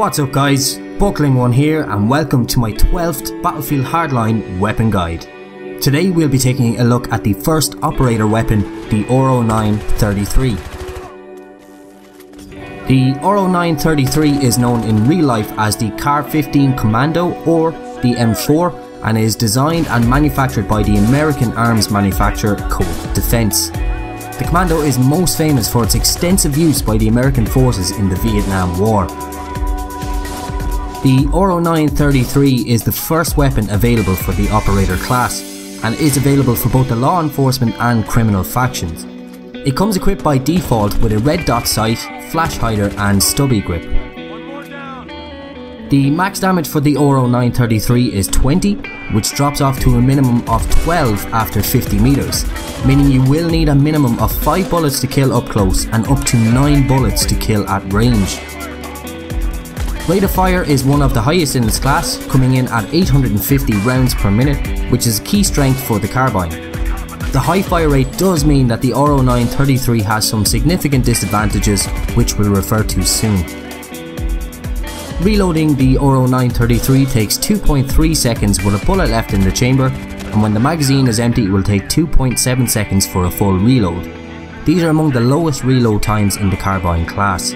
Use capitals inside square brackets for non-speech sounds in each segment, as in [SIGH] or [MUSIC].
What's up guys, Buckling One here and welcome to my 12th Battlefield Hardline weapon guide. Today we'll be taking a look at the first operator weapon, the R0933. The R0933 is known in real life as the Car 15 Commando or the M4 and is designed and manufactured by the American arms manufacturer Colt Defense. The Commando is most famous for its extensive use by the American forces in the Vietnam War. The R0933 is the first weapon available for the operator class and is available for both the law enforcement and criminal factions. It comes equipped by default with a red dot sight, flash hider and stubby grip. The max damage for the R0933 is 20, which drops off to a minimum of 12 after 50 meters, meaning you will need a minimum of 5 bullets to kill up close and up to 9 bullets to kill at range. Rate of fire is one of the highest in its class, coming in at 850 rounds per minute, which is a key strength for the carbine. The high fire rate does mean that the R0933 has some significant disadvantages, which we'll refer to soon. Reloading the R0933 takes 2.3 seconds with a bullet left in the chamber, and when the magazine is empty it will take 2.7 seconds for a full reload. These are among the lowest reload times in the carbine class.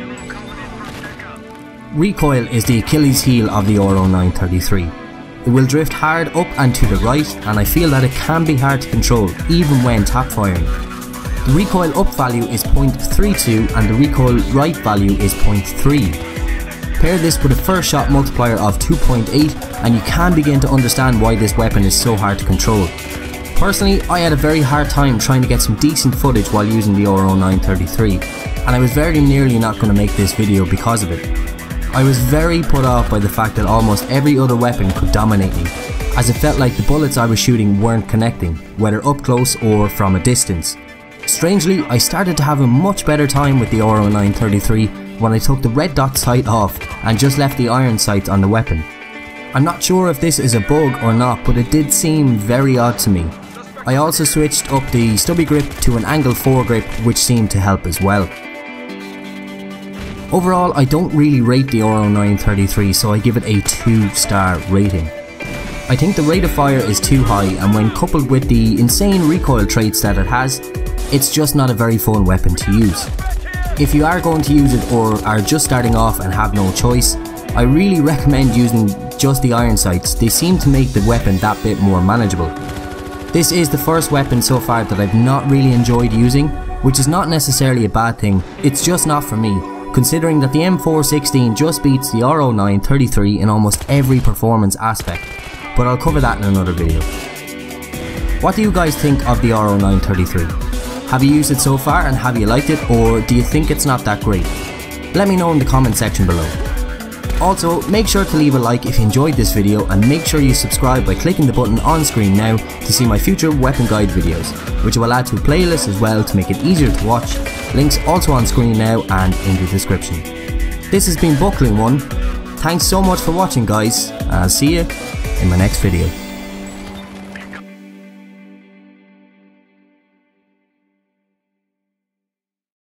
Recoil is the Achilles heel of the R0933. It will drift hard up and to the right and I feel that it can be hard to control even when tap firing. The recoil up value is 0.32 and the recoil right value is 0.3. Pair this with a first shot multiplier of 2.8 and you can begin to understand why this weapon is so hard to control. Personally, I had a very hard time trying to get some decent footage while using the R0933 and I was very nearly not going to make this video because of it. I was very put off by the fact that almost every other weapon could dominate me, as it felt like the bullets I was shooting weren't connecting, whether up close or from a distance. Strangely, I started to have a much better time with the R0933 when I took the red dot sight off and just left the iron sight on the weapon. I'm not sure if this is a bug or not, but it did seem very odd to me. I also switched up the stubby grip to an angle foregrip which seemed to help as well. Overall, I don't really rate the R0933, so I give it a 2 star rating. I think the rate of fire is too high, and when coupled with the insane recoil traits that it has, it's just not a very fun weapon to use. If you are going to use it or are just starting off and have no choice, I really [LAUGHS] recommend using just the iron sights, they seem to make the weapon that bit more manageable. This is the first weapon so far that I've not really enjoyed using, which is not necessarily a bad thing, it's just not for me, considering that the M416 just beats the R0933 in almost every performance aspect, but I'll cover that in another video. What do you guys think of the R0933? Have you used it so far and have you liked it or do you think it's not that great? Let me know in the comment section below. Also, make sure to leave a like if you enjoyed this video and make sure you subscribe by clicking the button on screen now to see my future weapon guide videos, which I will add to a playlist as well to make it easier to watch, links also on screen now and in the description. This has been Buckling One, thanks so much for watching guys, I'll see you in my next video.